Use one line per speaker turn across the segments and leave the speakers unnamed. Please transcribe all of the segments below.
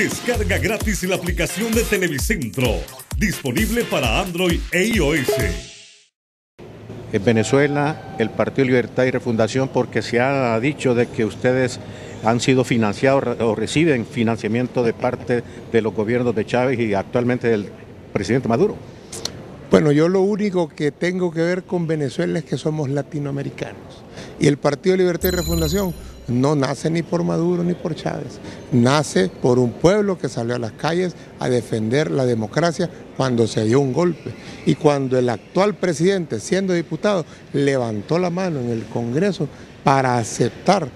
Descarga gratis la aplicación de Televicentro, disponible para Android e iOS.
En Venezuela, el Partido Libertad y Refundación, porque se ha dicho de que ustedes han sido financiados o reciben financiamiento de parte de los gobiernos de Chávez y actualmente del presidente Maduro.
Bueno, yo lo único que tengo que ver con Venezuela es que somos latinoamericanos. Y el Partido Libertad y Refundación no nace ni por Maduro ni por Chávez, nace por un pueblo que salió a las calles a defender la democracia cuando se dio un golpe. Y cuando el actual presidente, siendo diputado, levantó la mano en el Congreso para aceptar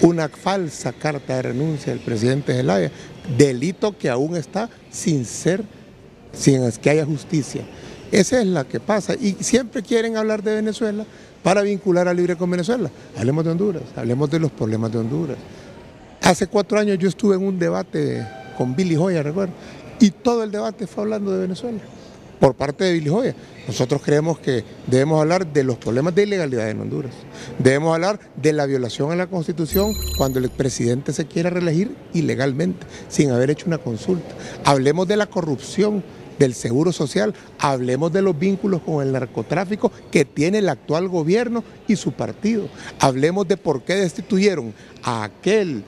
una falsa carta de renuncia del presidente Zelaya, delito que aún está sin ser, sin que haya justicia. Esa es la que pasa. Y siempre quieren hablar de Venezuela para vincular a Libre con Venezuela. Hablemos de Honduras, hablemos de los problemas de Honduras. Hace cuatro años yo estuve en un debate con Billy Joya, recuerdo, y todo el debate fue hablando de Venezuela, por parte de Billy Joya. Nosotros creemos que debemos hablar de los problemas de ilegalidad en Honduras. Debemos hablar de la violación a la Constitución cuando el presidente se quiera reelegir ilegalmente, sin haber hecho una consulta. Hablemos de la corrupción del Seguro Social, hablemos de los vínculos con el narcotráfico que tiene el actual gobierno y su partido. Hablemos de por qué destituyeron a aquel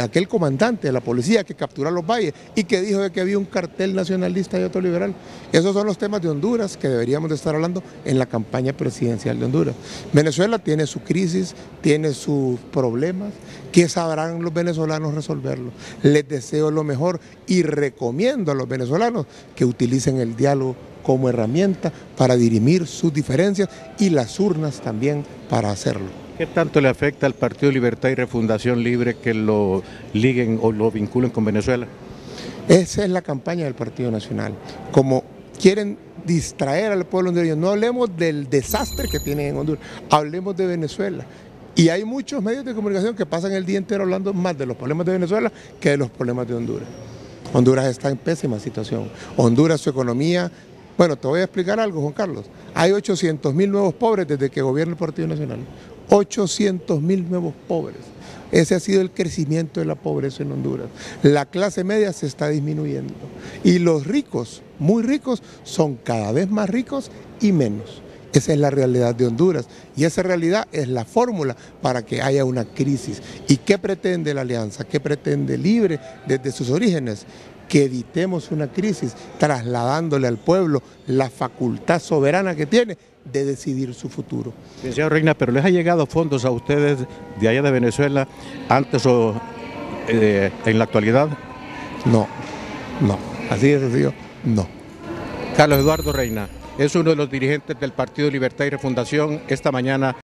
aquel comandante de la policía que capturó a los valles y que dijo que había un cartel nacionalista y otro liberal. Esos son los temas de Honduras que deberíamos de estar hablando en la campaña presidencial de Honduras. Venezuela tiene su crisis, tiene sus problemas, que sabrán los venezolanos resolverlos. Les deseo lo mejor y recomiendo a los venezolanos que utilicen el diálogo como herramienta para dirimir sus diferencias y las urnas también para hacerlo.
¿Qué tanto le afecta al Partido Libertad y Refundación Libre que lo liguen o lo vinculen con Venezuela?
Esa es la campaña del Partido Nacional. Como quieren distraer al pueblo hondureño, no hablemos del desastre que tienen en Honduras, hablemos de Venezuela. Y hay muchos medios de comunicación que pasan el día entero hablando más de los problemas de Venezuela que de los problemas de Honduras. Honduras está en pésima situación. Honduras, su economía. Bueno, te voy a explicar algo, Juan Carlos. Hay 800 mil nuevos pobres desde que gobierna el Partido Nacional. 800 mil nuevos pobres. Ese ha sido el crecimiento de la pobreza en Honduras. La clase media se está disminuyendo y los ricos, muy ricos, son cada vez más ricos y menos. Esa es la realidad de Honduras y esa realidad es la fórmula para que haya una crisis. ¿Y qué pretende la alianza? ¿Qué pretende Libre desde sus orígenes? Que evitemos una crisis trasladándole al pueblo la facultad soberana que tiene de decidir su futuro.
Señor Reina, pero ¿les ha llegado fondos a ustedes de allá de Venezuela antes o eh, en la actualidad?
No, no, así de sencillo, no.
Carlos Eduardo Reina es uno de los dirigentes del Partido Libertad y Refundación esta mañana.